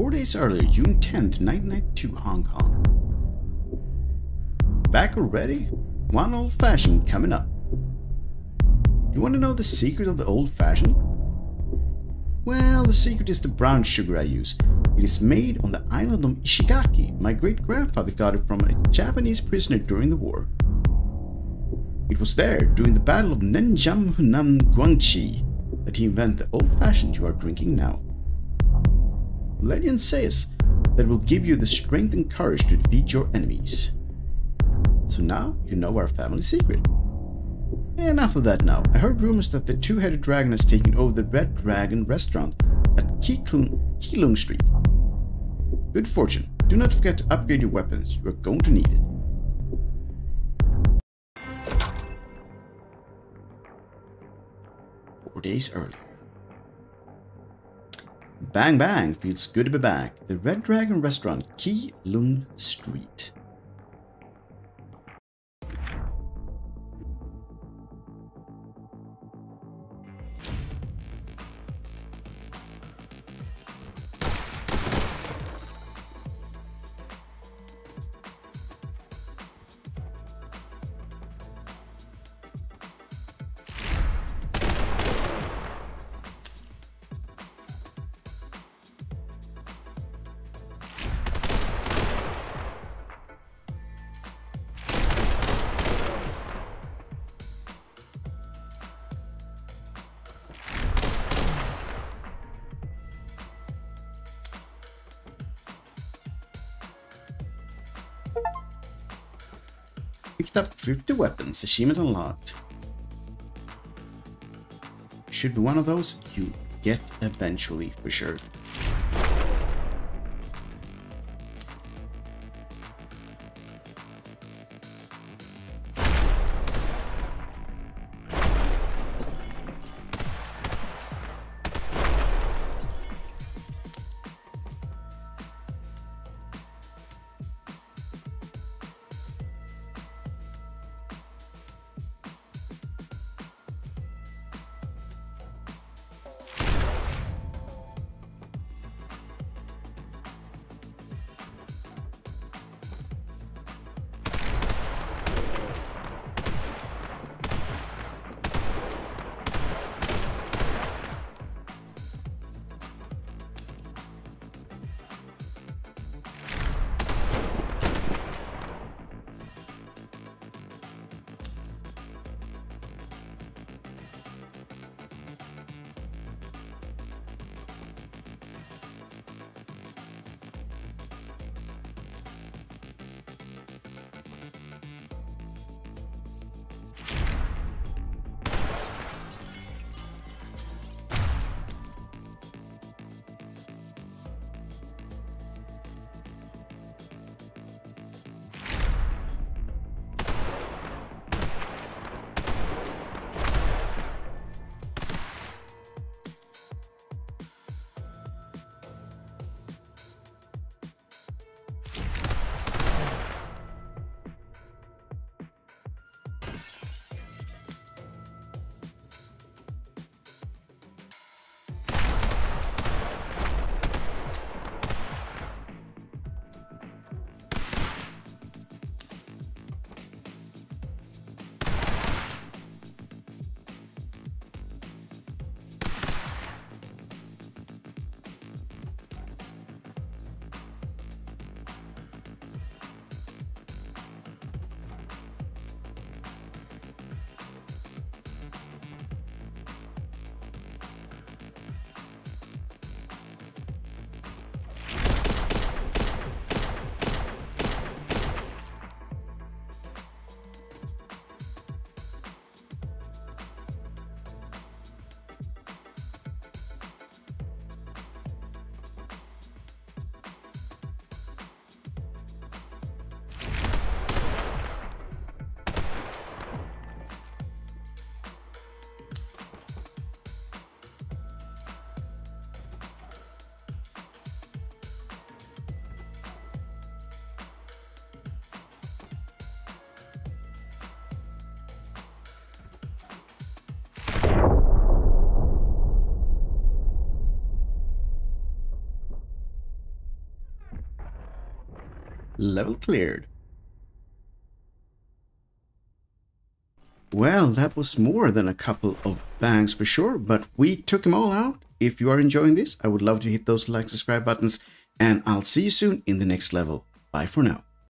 Four days earlier, June 10th, 1992, Hong Kong. Back already? One old fashioned coming up. You want to know the secret of the old fashioned? Well, the secret is the brown sugar I use. It is made on the island of Ishigaki. My great grandfather got it from a Japanese prisoner during the war. It was there, during the Battle of Nenjam Hunan Guangxi, that he invented the old fashioned you are drinking now. Legend says that will give you the strength and courage to defeat your enemies. So now you know our family secret. Enough of that now. I heard rumors that the two-headed dragon has taken over the Red Dragon restaurant at Ki Lung, Keelung Street. Good fortune. Do not forget to upgrade your weapons. You are going to need it. Four days earlier. Bang bang, feels good to be back. The Red Dragon restaurant, Ki Lung Street. Picked up 50 weapons, achievement unlocked. Should be one of those you get eventually, for sure. Level cleared. Well, that was more than a couple of bangs for sure, but we took them all out. If you are enjoying this, I would love to hit those like, subscribe buttons, and I'll see you soon in the next level. Bye for now.